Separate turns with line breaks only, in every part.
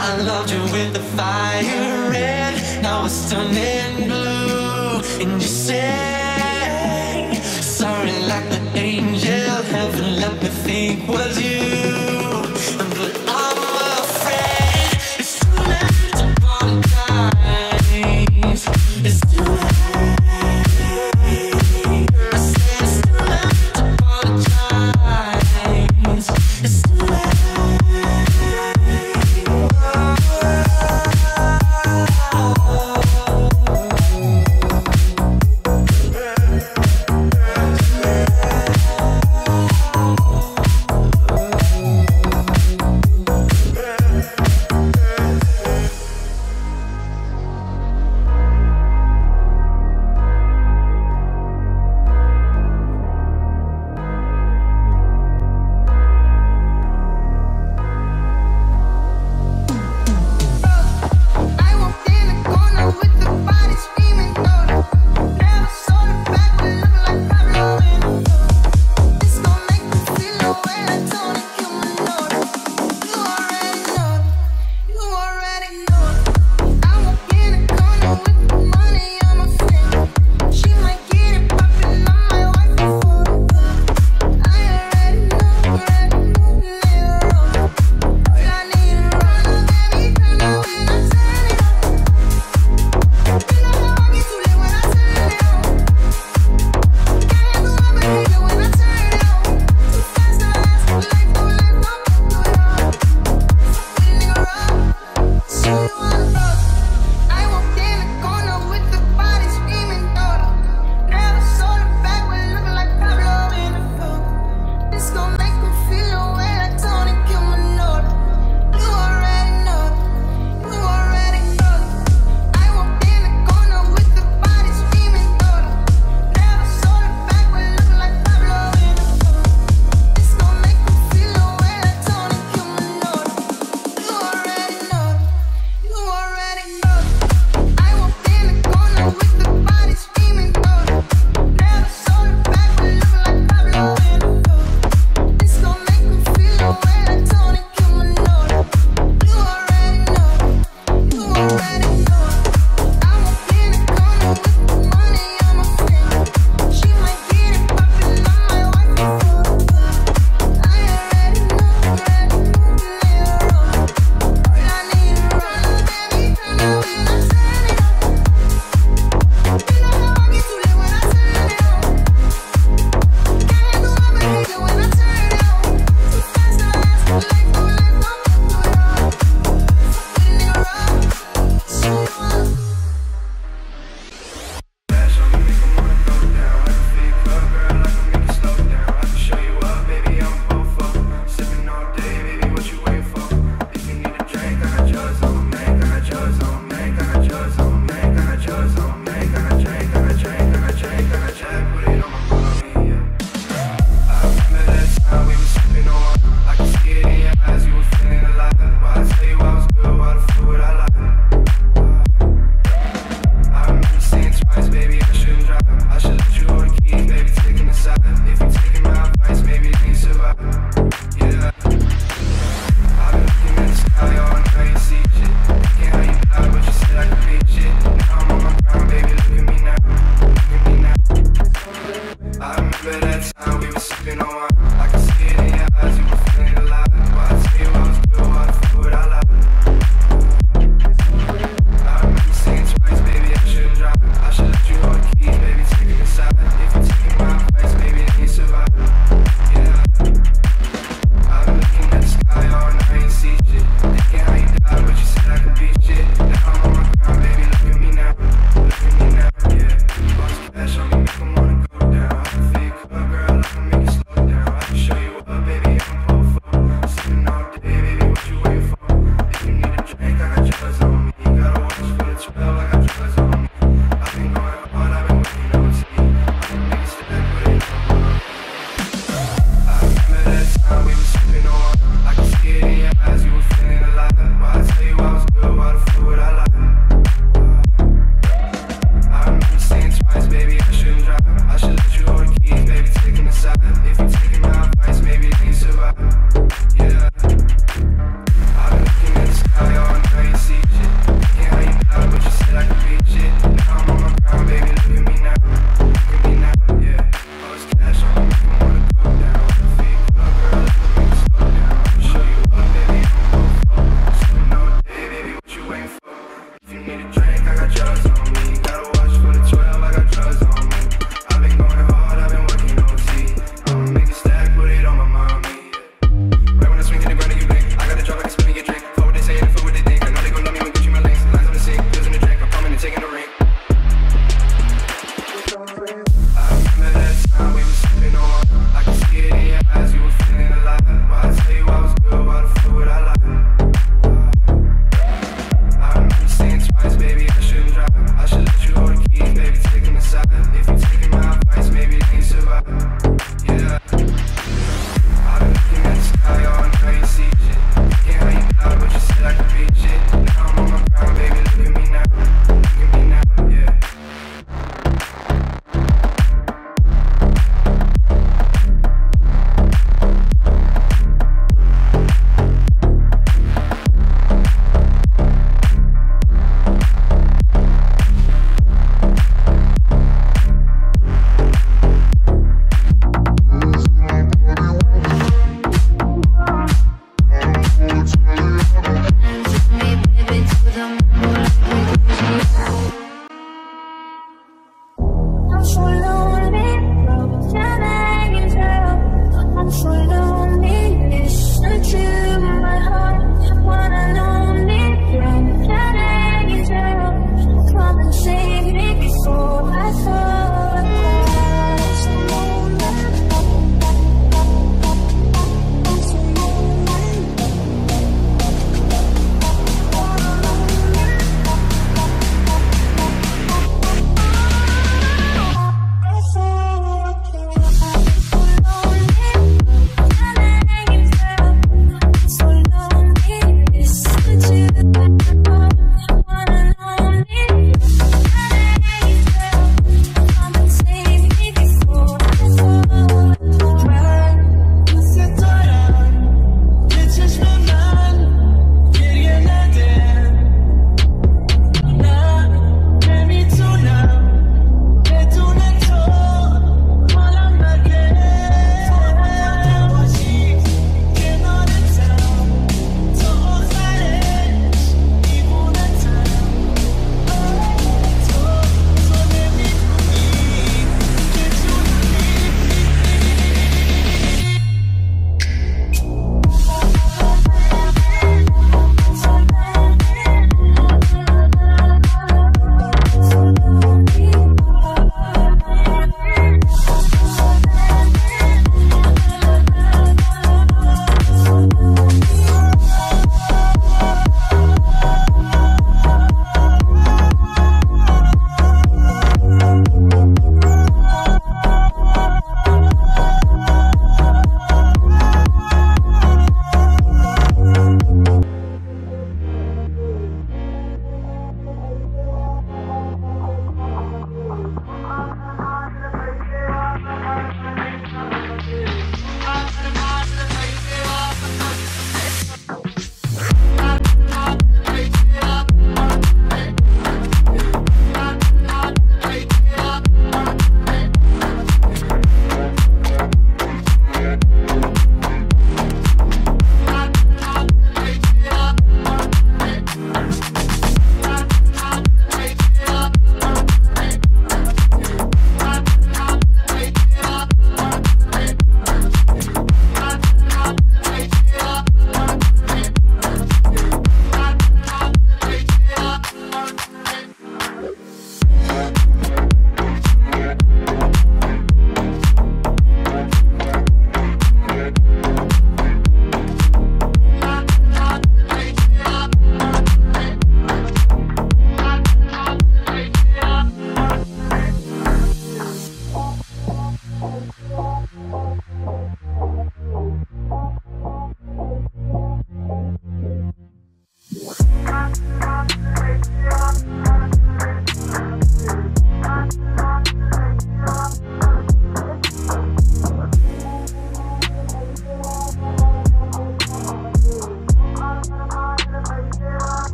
I loved you with the fire red. Now
it's turning blue. And you sang, sorry, like the
angel. Heaven let me
think was you.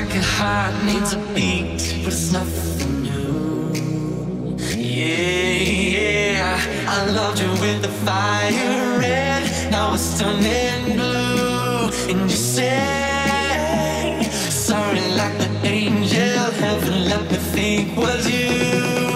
like a heart needs a beat, but it's nothing new. Yeah, yeah, I loved you with the fire red, now it's turning blue. And you sang, sorry like the angel, heaven let me think was you.